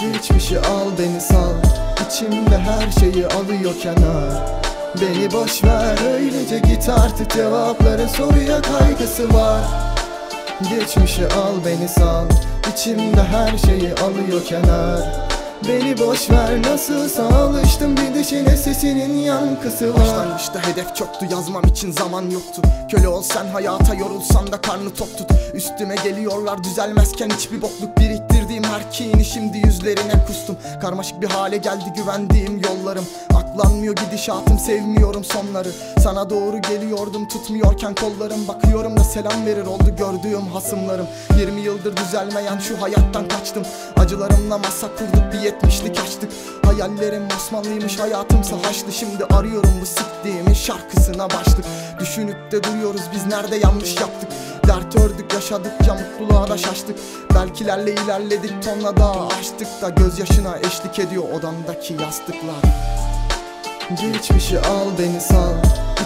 Geçmişi al beni sal. İçimde her şeyi alıyor kenar. Beni boş ver öylece git artık cevapların soruya kaygısı var. Geçmişi al beni sal. İçimde her şeyi alıyor kenar. Beni boş ver nasılsa alıştım bir dişine sesinin yankısı var. Başlangıçta hedef çoktu yazmam için zaman yoktu. Köle ol sen hayata yorulsan da karnı tok tut. Üstüme geliyorlar düzelmezken hiçbir bokluk biriktirdiğim her kini şimdi yüzlerine kustum. Karmaşık bir hale geldi güvendiğim yollarım. Aklanmıyor gidişatım sevmiyorum sonları. Sana doğru geliyordum tutmuyorken kollarım. Bakıyorum da selam verir oldu gördüğüm hasımlarım. 20 yıldır düzelmeyen şu hayattan kaçtım. Acılarımla masa kurduk bir yetmişlik açtık. Hayallerim Osmanlıymış hayatımsa haçlı Şimdi arıyorum bu siktiğimin şarkısına başlık. Düşünüp de duyuyoruz biz nerede yanlış yaptık? Dert ördük yaşadıkça mutluluğa da şaştık. Belkilerle ilerledik tonla daha açtık da Gözyaşına eşlik ediyor odamdaki yastıklar. Geçmişi al beni sal.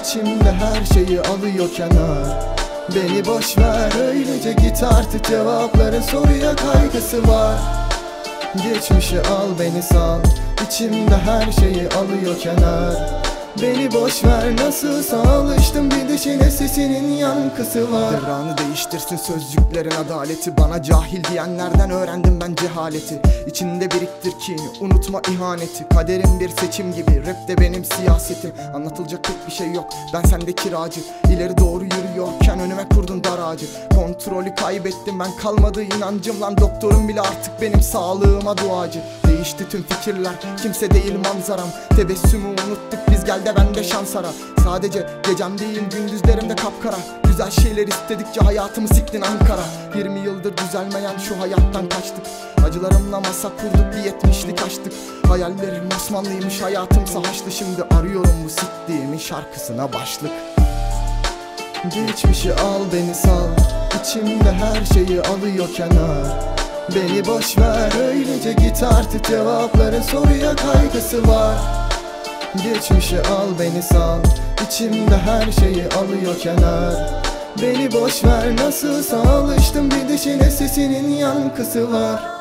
İçimde her şeyi alıyor kenar. Beni boş ver öylece git artık. Cevapların soruya kaygısı var. Geçmişi al beni sal. İçimde her şeyi alıyor kenar Beni boş ver nasılsa alıştım. Bir dişine sesinin yankısı var. Devranı değiştirsin sözcüklerin adaleti. Bana cahil diyenlerden öğrendim ben cehaleti. İçinde biriktir ki unutma ihaneti. Kaderim bir seçim gibi rap de benim siyasetim. Anlatılacak pek bir şey yok ben sende kiracı. İleri doğru yürüyorken önüme kurdun dar ağacı. Kontrolü kaybettim ben kalmadı inancım. Lan Doktorum bile artık benim sağlığıma duacı Değişti tüm fikirler. Kimse değil manzaram. Tebessümü unuttuk biz gel de bende şans ara. Sadece gecem değil gündüzlerim de kapkara. Güzel şeyler istedikçe hayatımı siktin Ankara. 20 yıldır düzelmeyen şu hayattan kaçtık. Acılarımla masa kurduk bir yetmişlik açtık Hayallerim Osmanlıymış hayatımsa haçlı. Şimdi arıyorum bu siktiğimin şarkısına başlık. Geçmişi al beni sal. İçimde her şeyi alıyor kenar Beni boş ver öylece git artık cevapların soruya kaygısı var. Geçmişi al beni sal. İçimde her şeyi alıyor kenar. Beni boş ver nasılsa alıştım bir dişine sesinin yankısı var